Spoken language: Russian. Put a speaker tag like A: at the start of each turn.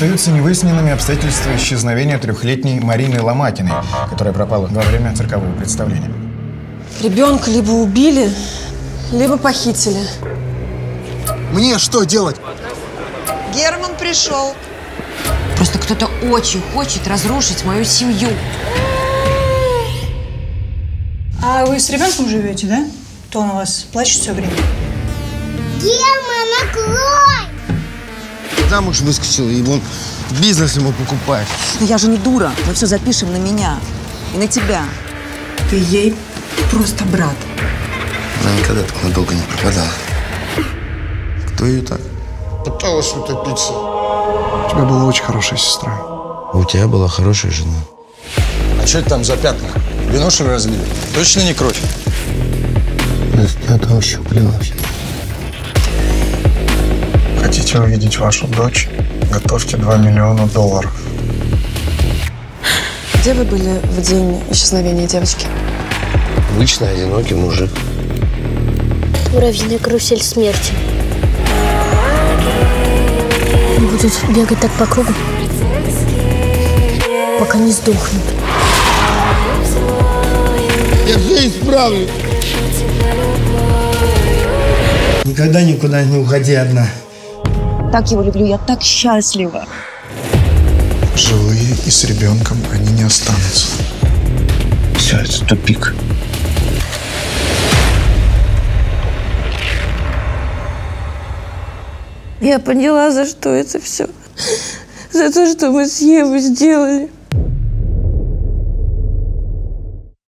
A: остаются невыясненными обстоятельства исчезновения трехлетней Марины Ломакиной, которая пропала во время циркового представления.
B: Ребенка либо убили, либо похитили.
C: Мне что делать?
D: Герман пришел.
E: Просто кто-то очень хочет разрушить мою семью.
F: А вы с ребенком живете, да? То он у вас плачет все время.
G: Герман!
C: Замуж выскочил, и вон бизнес ему покупает.
H: Но я же не дура. Мы все запишем на меня и на тебя.
F: Ты ей просто брат.
C: Она никогда так надолго не пропадала. Кто ее так? Пыталась утопиться.
A: У тебя была очень хорошая сестра.
C: У тебя была хорошая жена.
I: А что это там за пятна? Вино, что ли, разлили? Точно не кровь?
C: Я там
A: Хотите увидеть вашу дочь? Готовьте 2 миллиона долларов.
B: Где вы были в день исчезновения девочки?
C: Обычный одинокий мужик.
G: Муравьиная карусель смерти. Он будет бегать так по кругу, пока не сдохнет.
C: Я все исправлю.
J: Никогда никуда не уходи одна.
H: Так его люблю, я так счастлива.
A: Живые и с ребенком они не останутся.
J: Все, это тупик.
B: Я поняла, за что это все. За то, что мы с Евой сделали.